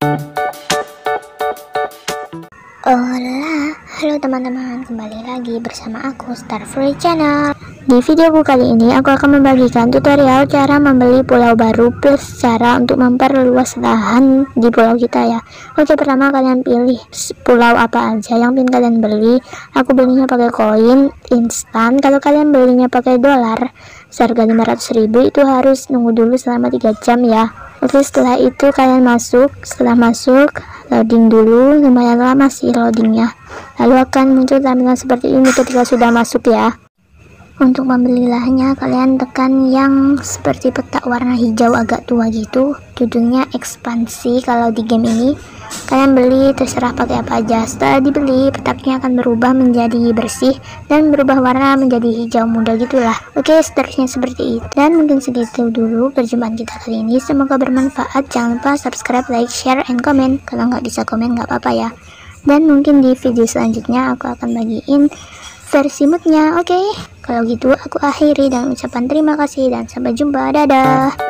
Hola, halo teman-teman, kembali lagi bersama aku Star Free Channel. Di videoku kali ini aku akan membagikan tutorial cara membeli pulau baru plus cara untuk memperluas lahan di pulau kita ya. Oke, pertama kalian pilih pulau apa aja yang ingin kalian beli. Aku belinya pakai koin instan. Kalau kalian belinya pakai dolar, seharga 500.000 itu harus nunggu dulu selama 3 jam ya. Oke, setelah itu kalian masuk. Setelah masuk, loading dulu. Lumayan lama sih loadingnya. Lalu akan muncul tampilan seperti ini ketika sudah masuk ya untuk membeli lahannya kalian tekan yang seperti peta warna hijau agak tua gitu. Judulnya ekspansi kalau di game ini. Kalian beli terserah pakai apa aja. Setelah dibeli petaknya akan berubah menjadi bersih dan berubah warna menjadi hijau muda gitulah. Oke seterusnya seperti itu. Dan mungkin segitu dulu perjumpaan kita kali ini. Semoga bermanfaat. Jangan lupa subscribe like share and comment. Kalau nggak bisa komen nggak apa-apa ya. Dan mungkin di video selanjutnya aku akan bagiin versi moodnya. Oke kalau gitu aku akhiri dan ucapan terima kasih dan sampai jumpa. Dadah